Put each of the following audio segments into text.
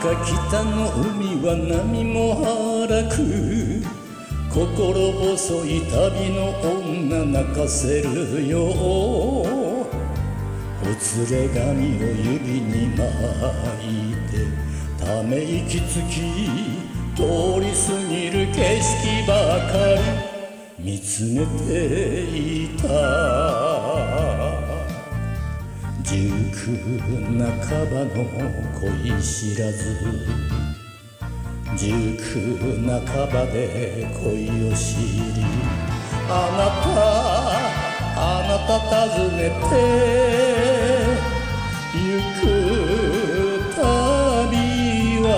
か北の海は波も荒く心細い旅の女泣かせるよお連れ髪を指に巻いてため息つき通り過ぎる景色ばかり見つめていた熟半ばの恋知らず熟半ばで恋を知りあなたあなた訪ねてゆく旅は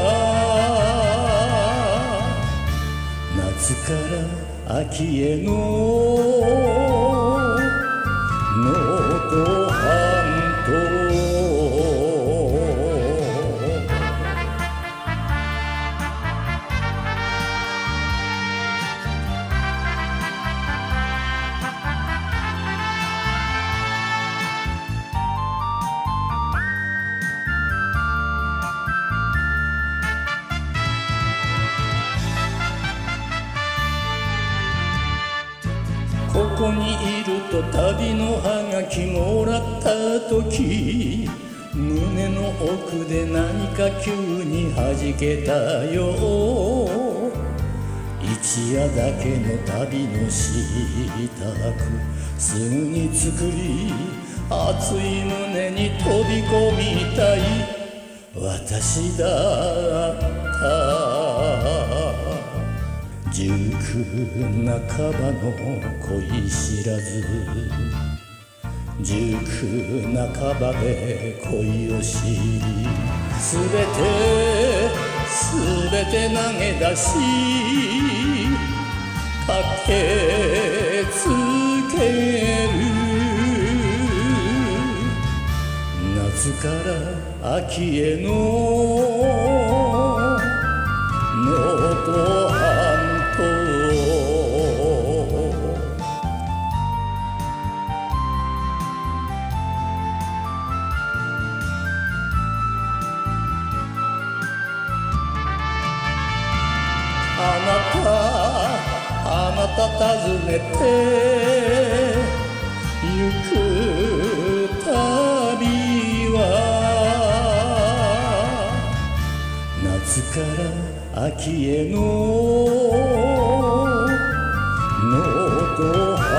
夏から秋へののここにいると旅のハガキもらった時胸の奥で何か急に弾けたよ。一夜だけの旅の支度すぐに作り熱い胸に飛び込みたい。私だった。熟半ばの恋知らず熟半ばで恋を知りすべてすべて投げ出し駆けつける。夏から秋への能登半た訪ねてゆく旅は夏から秋への能登